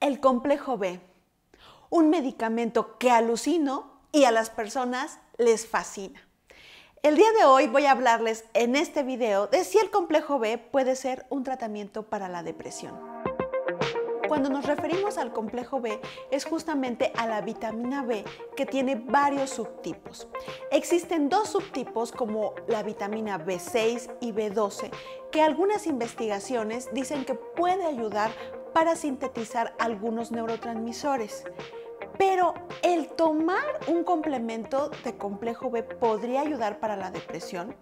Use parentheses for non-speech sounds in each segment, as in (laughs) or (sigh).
El complejo B, un medicamento que alucino y a las personas les fascina. El día de hoy voy a hablarles en este video de si el complejo B puede ser un tratamiento para la depresión. Cuando nos referimos al complejo B es justamente a la vitamina B que tiene varios subtipos. Existen dos subtipos como la vitamina B6 y B12 que algunas investigaciones dicen que puede ayudar para sintetizar algunos neurotransmisores. Pero el tomar un complemento de complejo B podría ayudar para la depresión.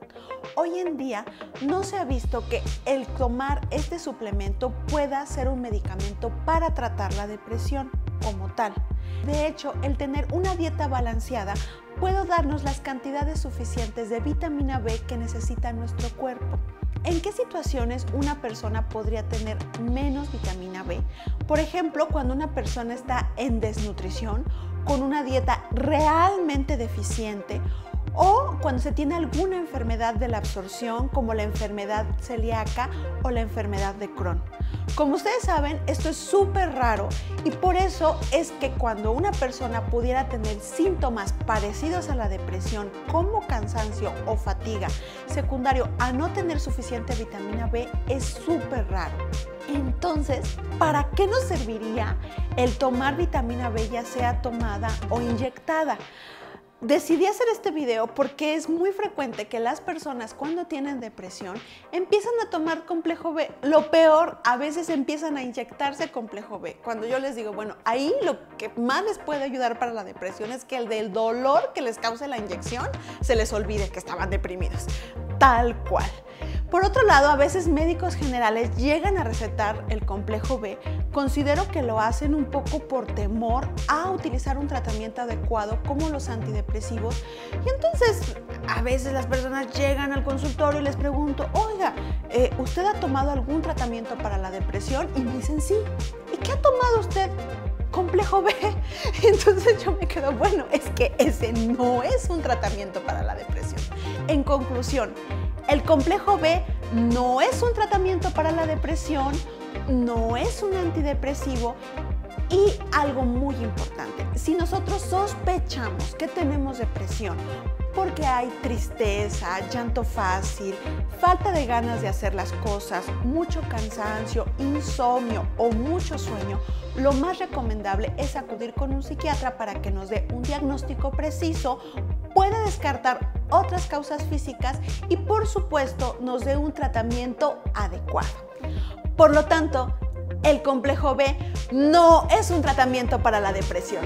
Hoy en día no se ha visto que el tomar este suplemento pueda ser un medicamento para tratar la depresión como tal. De hecho, el tener una dieta balanceada puede darnos las cantidades suficientes de vitamina B que necesita nuestro cuerpo. ¿En qué situaciones una persona podría tener menos vitamina B? Por ejemplo, cuando una persona está en desnutrición, con una dieta realmente deficiente o cuando se tiene alguna enfermedad de la absorción como la enfermedad celíaca o la enfermedad de Crohn. Como ustedes saben, esto es súper raro y por eso es que cuando una persona pudiera tener síntomas parecidos a la depresión como cansancio o fatiga secundario a no tener suficiente vitamina B es súper raro. Entonces, ¿para qué nos serviría el tomar vitamina B ya sea tomada o inyectada? Decidí hacer este video porque es muy frecuente que las personas cuando tienen depresión empiezan a tomar complejo B. Lo peor, a veces empiezan a inyectarse complejo B. Cuando yo les digo, bueno, ahí lo que más les puede ayudar para la depresión es que el del dolor que les cause la inyección se les olvide que estaban deprimidos. Tal cual. Por otro lado, a veces médicos generales llegan a recetar el complejo B. Considero que lo hacen un poco por temor a utilizar un tratamiento adecuado como los antidepresivos. Y entonces, a veces las personas llegan al consultorio y les pregunto, oiga, eh, ¿usted ha tomado algún tratamiento para la depresión? Y me dicen, sí. ¿Y qué ha tomado usted? complejo B. (laughs) Entonces yo me quedo, bueno, es que ese no es un tratamiento para la depresión. En conclusión, el complejo B no es un tratamiento para la depresión, no es un antidepresivo y algo muy importante, si nosotros sospechamos que tenemos depresión porque hay tristeza, llanto fácil, falta de ganas de hacer las cosas, mucho cansancio, insomnio o mucho sueño, lo más recomendable es acudir con un psiquiatra para que nos dé un diagnóstico preciso, pueda descartar otras causas físicas y por supuesto nos dé un tratamiento adecuado. Por lo tanto, el complejo B no es un tratamiento para la depresión.